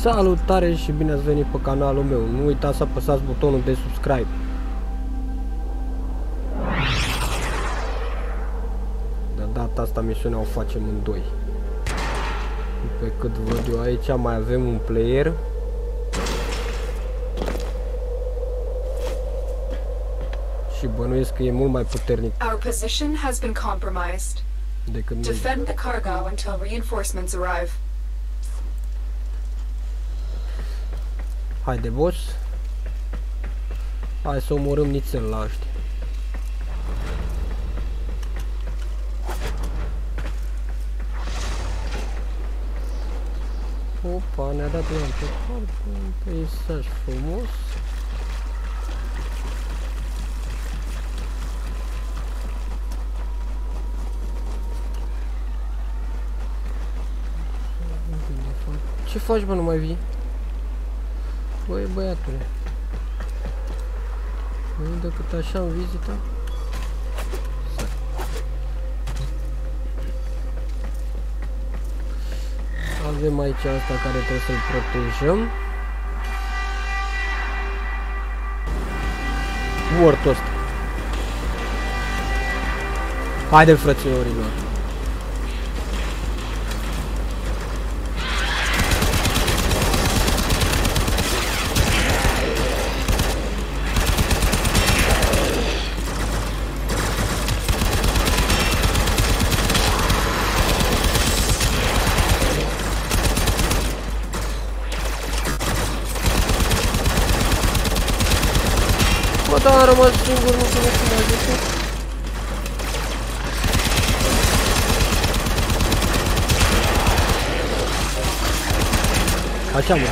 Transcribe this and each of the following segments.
Salutare și bine ați venit pe canalul meu. Nu uitați să apăsați butonul de subscribe. De data asta misiunea o facem în doi. Pe cât văd eu aici mai avem un player. Și bănuiesc că e mult mai puternic Our position has been compromised. decât noi. Defend the cargo until reinforcements arrive. Haide, boss. Hai să omorâm nițel la ăștia. Opa, ne-a dat un pe parte, un peisaj frumos. Ce faci, bă, nu mai vii? Băi, băiatule. Nu decât așa în vizită. Stai. Avem aici asta care trebuie să-l protejăm. Mortul ăsta. Haide, frățiorilor. Bă, da, am rămas singur, nu știu cum mai zice. Așa, mă,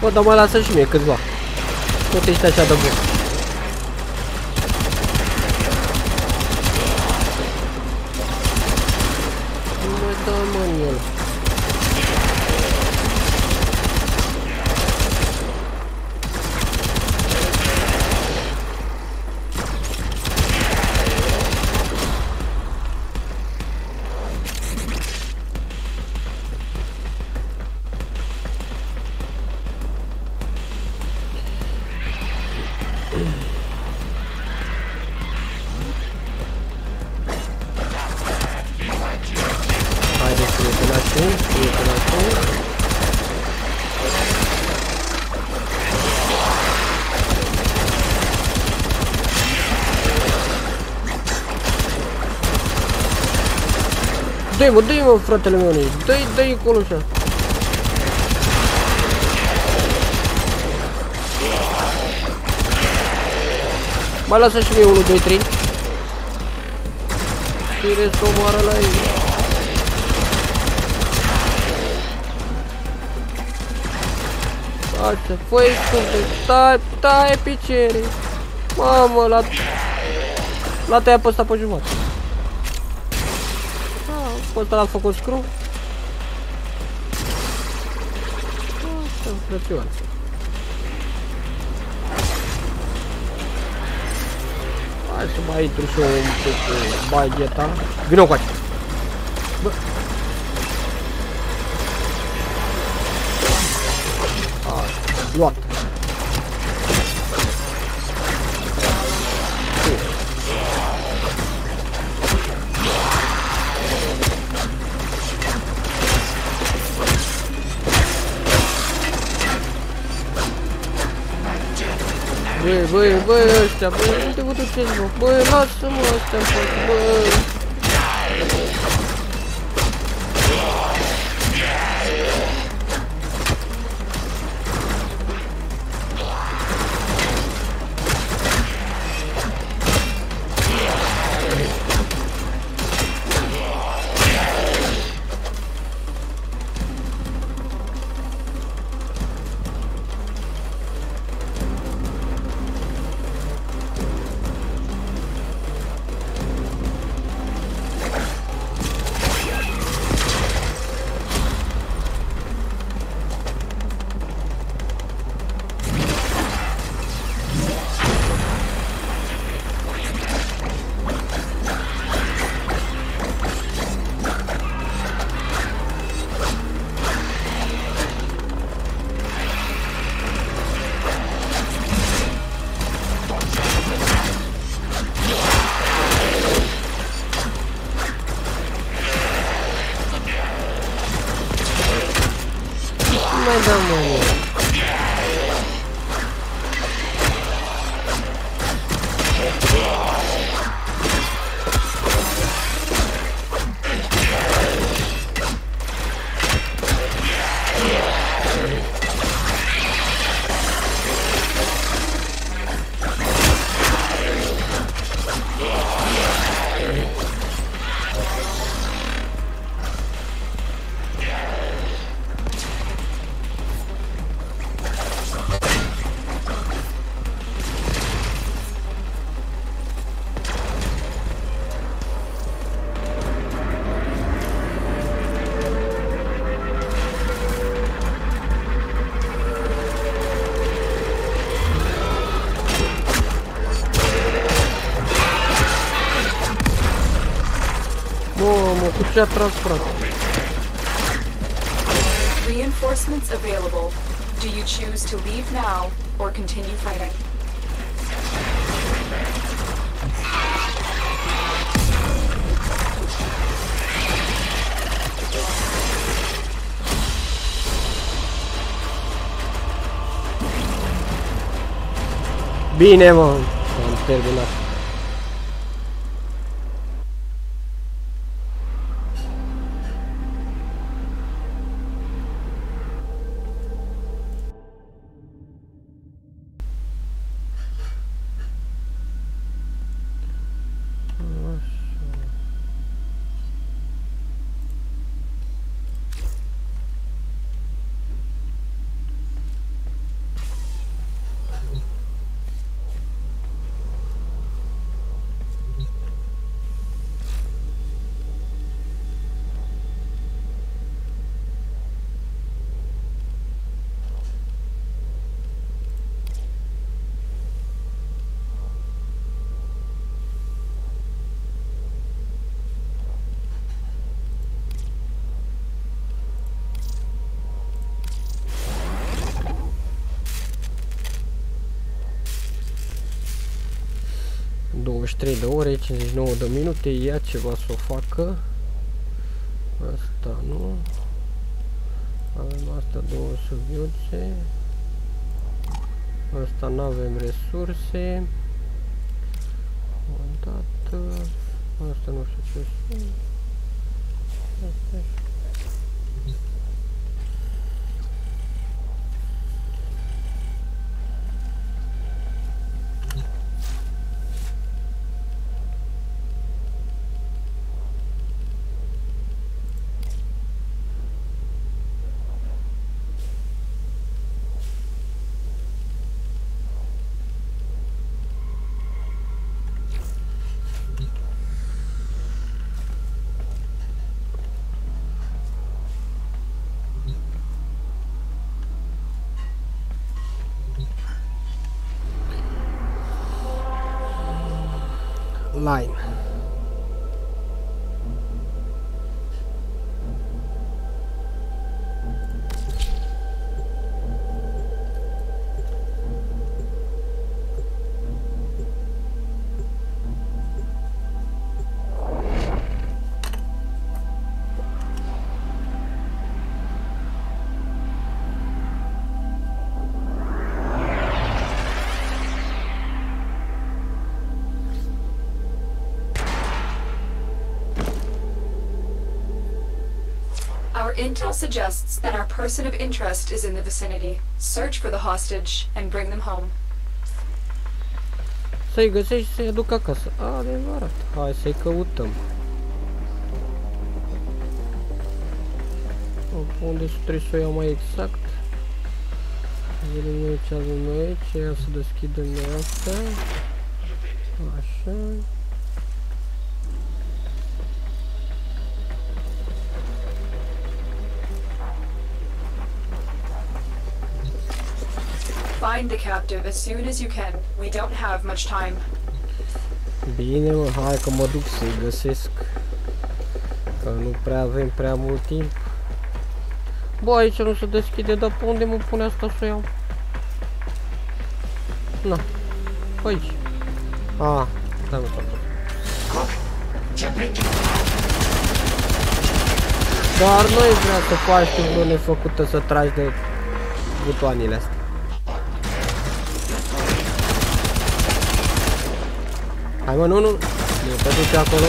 Bă, dar mai lasă și mie câțiva. Tot ești așa de bun. Dă-i mă, dă-i mă, fratele meu, dă-i, dă-i acolo așa. Mai lasă și mie 1, 2, 3. Fire să omoară la ei. Asta, făi scumpe, stai, stai picere. Mamă, la... L-a tăiat pe ăsta pe jumătate. Ah, pe ăsta l-a făcut scru. Asta, frățioară. Hai să mai intru și eu un pic cu bagheta. Vino cu aici. Bă. Așa, luat. Băi, băi, băi, ăștia, băi, unde vă duceți, bă? Băi, lasă-mă ăștia în față, băi! Nu Tras, frate? Reinforcements available. Do you choose to leave now or continue fighting? Bine, mă, am terminat. Trei de ore, 59 de minute, ia ceva să o facă. Asta nu. Avem asta două subiuțe. Asta nu avem resurse. O dată. Asta nu știu ce sunt. Asta line. Our intel suggests that our person of interest is in the vicinity. Search for the hostage and bring them home. Să-i găsești să-i aduc acasă. Adevărat. Hai să-i căutăm. Unde trebuie să o iau mai exact? Vedem noi ce avem aici. Ia să deschidem asta. Așa. Find the captive as soon as you can. We don't have much time. Bine mă, hai că mă duc să-i găsesc. Că nu prea avem prea mult timp. Bă, aici nu se deschide, dar pe unde mă pune asta să o iau? Na, pe aici. A, da mă, tot. Dar nu-i vrea să faci tu vreo nefăcută să tragi de butoanele astea. Hai mă, nu, nu, nu te duci acolo.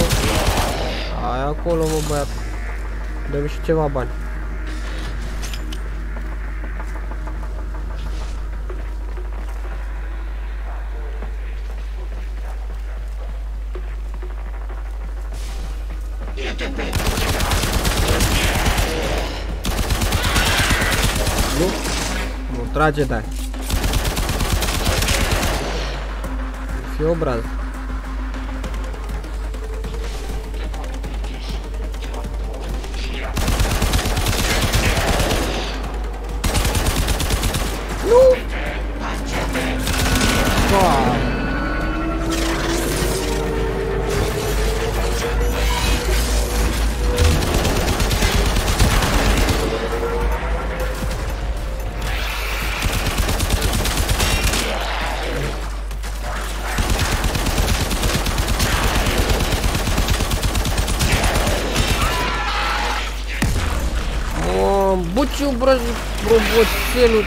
Hai acolo, mă, băiat. Dă-mi și ceva bani. Nu? Nu trage, dai. Fii obraz. бучу брось, броботелю,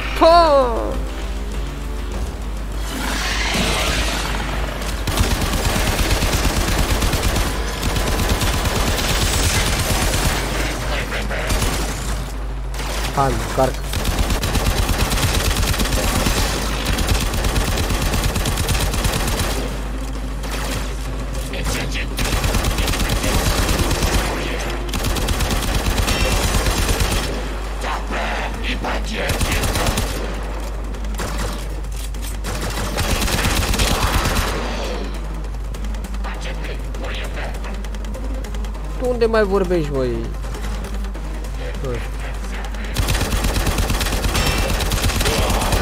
Tu unde mai vorbești, băi?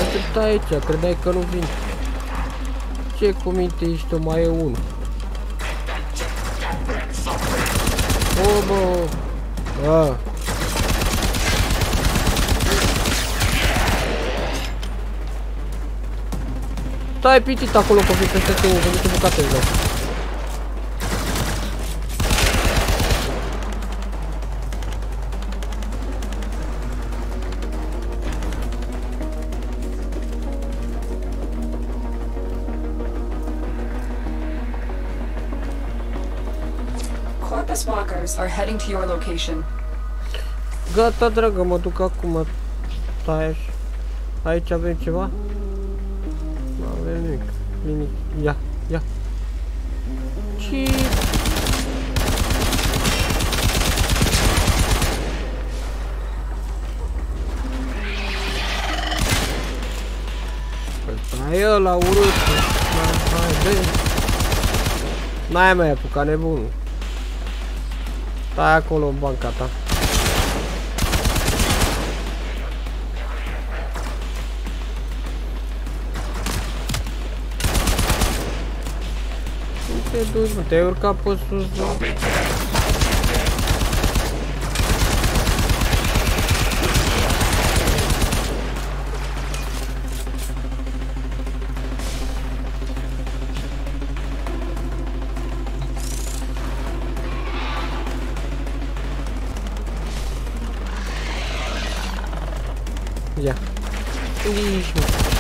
Atât aici, credeai că nu vin. Ce cu minte ești, o mai e unul. O, bă! A. Stai pitit acolo că fi peste tine, că nu bucate îți dau. Corpus walkers are heading to your location. Gata, dragă, mă duc acum. Stai așa. Aici avem ceva? Nu avem nimic. Nimic. Ia, ia. Ce? Păi ăla urât. Hai, hai, dă N-ai mai apucat nebunul. Stai acolo în banca ta. Nu te duci, mă, te-ai urcat pe sus, bă. Ia. Unde ești,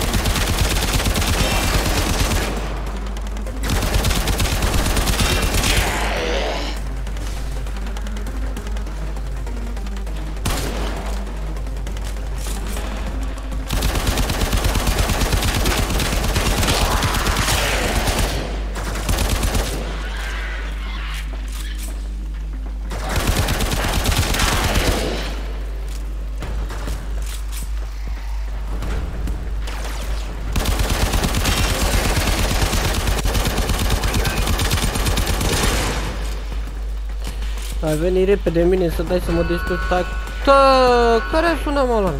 Ai venit repede în mine să dai să mă distrug. Stai. Tă, care sună mă ăla?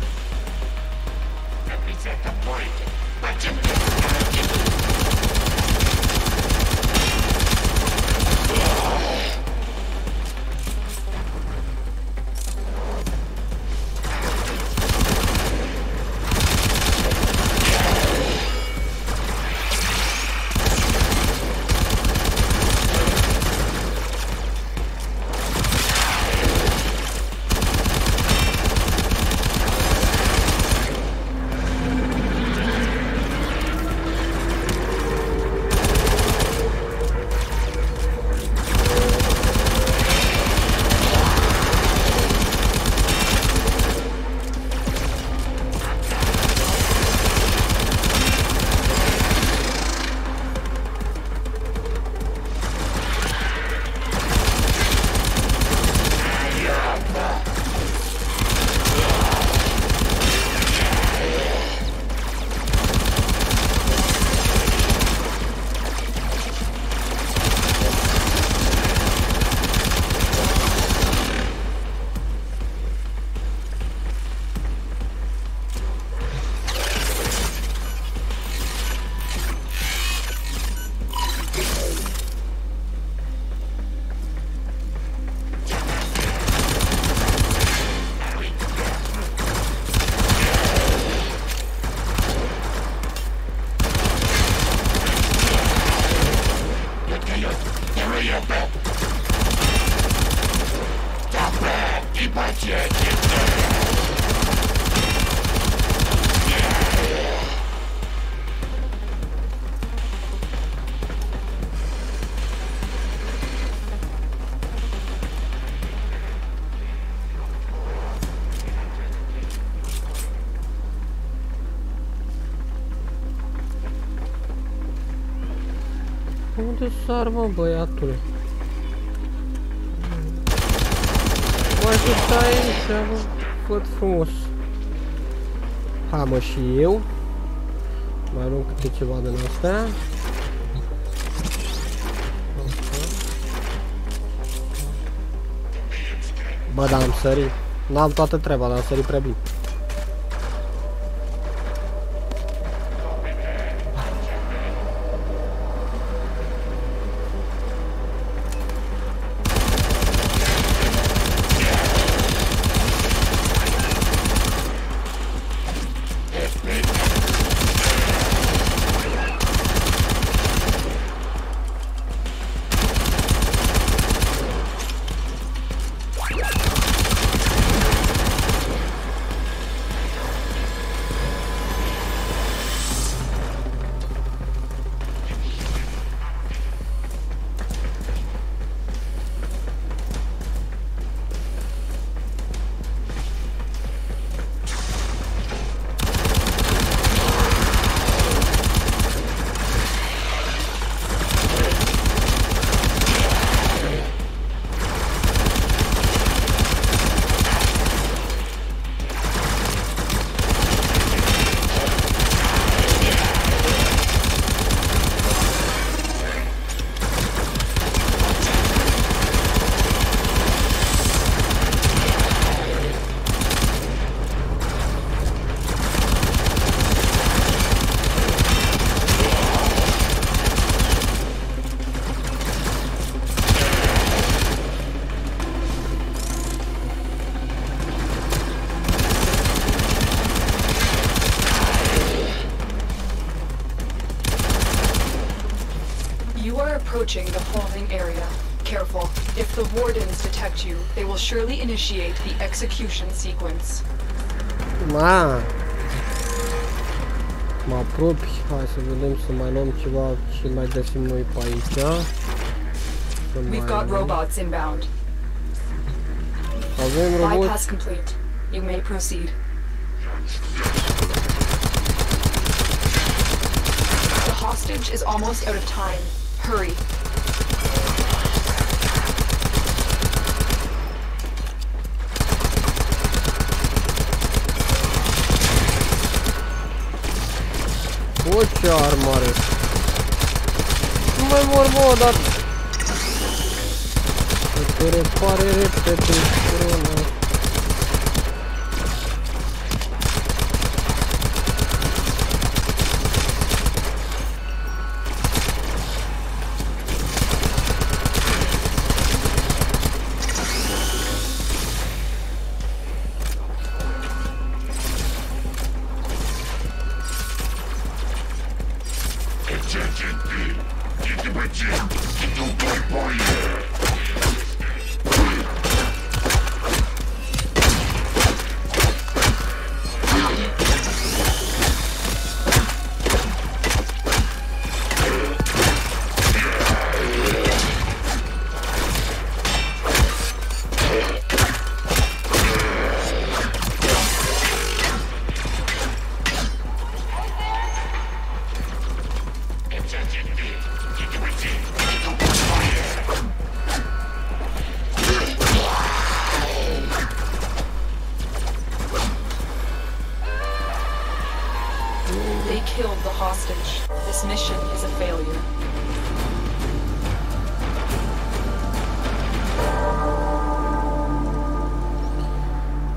Sar, mă, băiatule? Mai să stai aici, mă, făt frumos. Ha, mă, și eu. Mai luăm câte ceva din astea. Bă, dar am sărit. N-am toată treaba, dar am sărit prea bine. Holding area. Careful. If the wardens detect you, they will surely initiate the execution sequence. Ma. Mă apropii, hai să vedem să mai luăm ceva ce mai găsim noi pe aici. Să We've got robots inbound. Avem Bypass complete. You may proceed. The hostage is almost out of time. Hurry. O, ce armă are. Nu mai mor, mă, dar... Ok. Se repare repede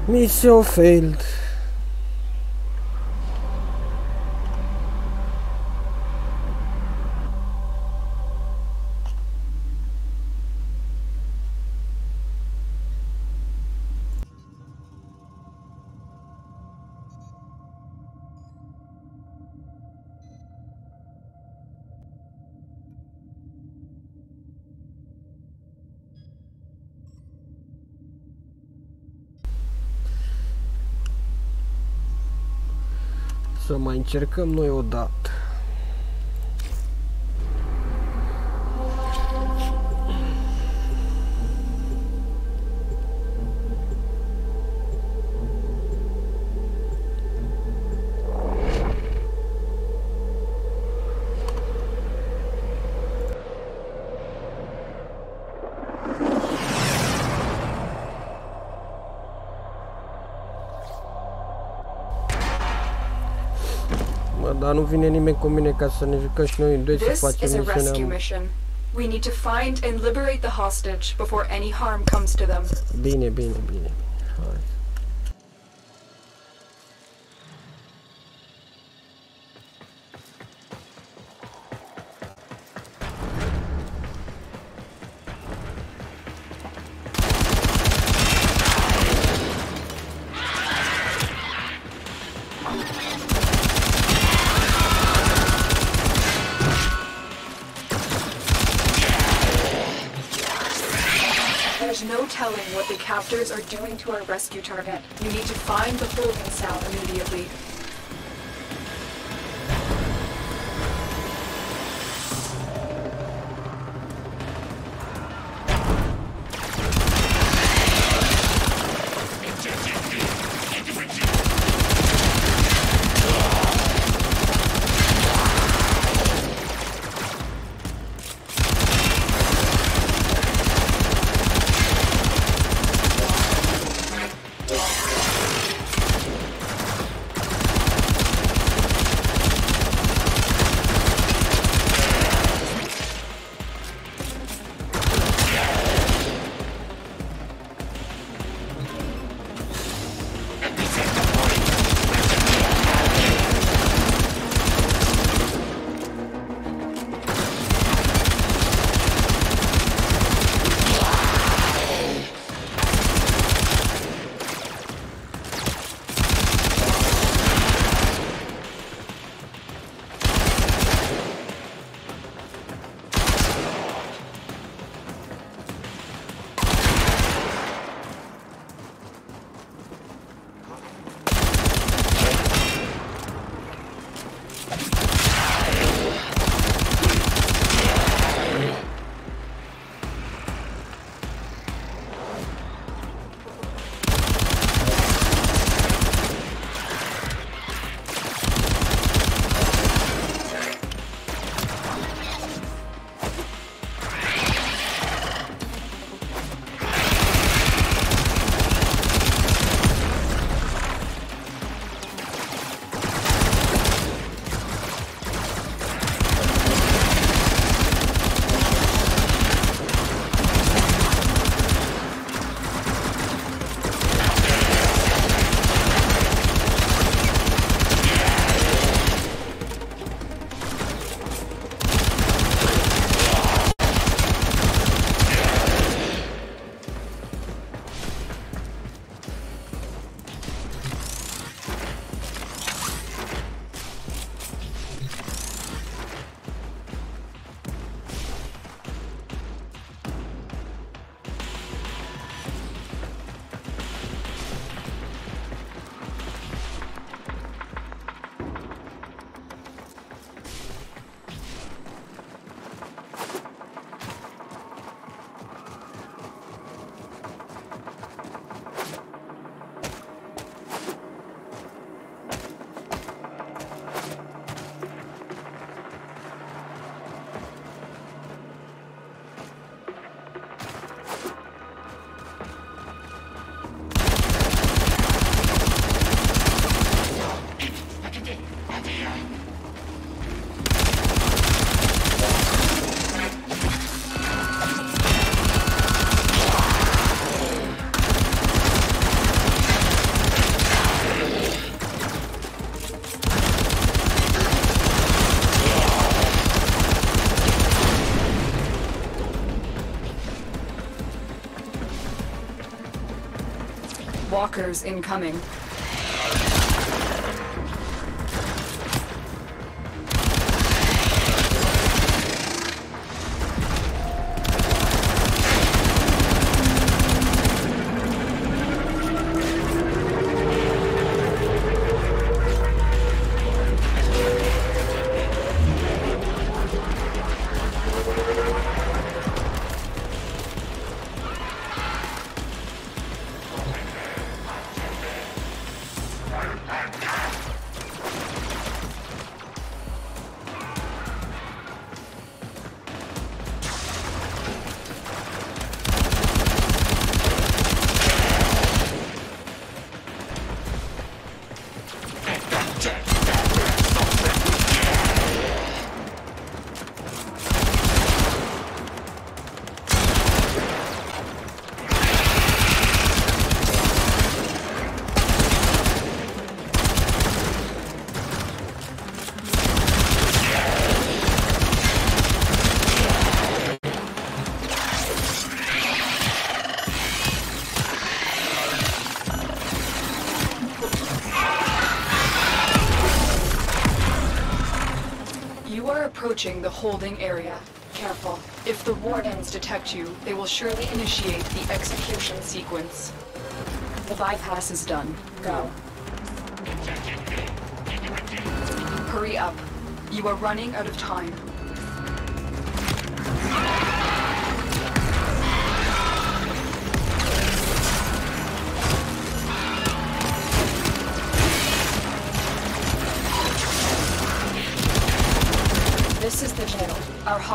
Mission Feld. Încercăm noi o dar nu vine nimeni cu mine ca să ne jucăm și noi în doi să This facem is a rescue misiunea. mission. We need to find and liberate the hostage before any harm comes to them. Bine, bine, bine. What are doing to our rescue target. You need to find the holding cell immediately. Walkers incoming. Holding area. Careful. If the wardens detect you, they will surely initiate the execution sequence. The bypass is done. Go. Hurry up. You are running out of time.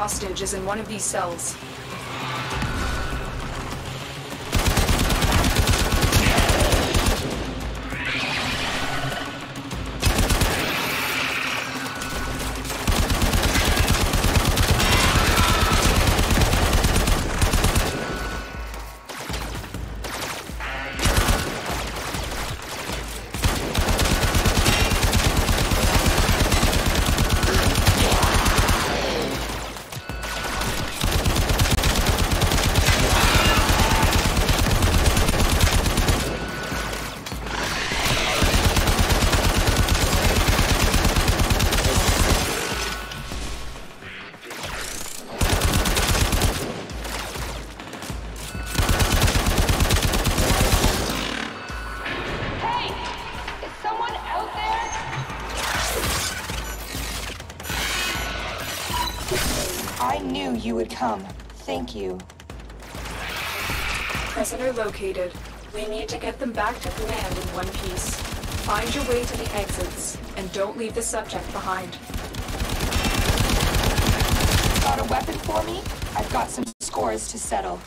Hostage is in one of these cells. You would come. Thank you. Prisoner located. We need to get them back to command in one piece. Find your way to the exits, and don't leave the subject behind. Got a weapon for me? I've got some scores to settle.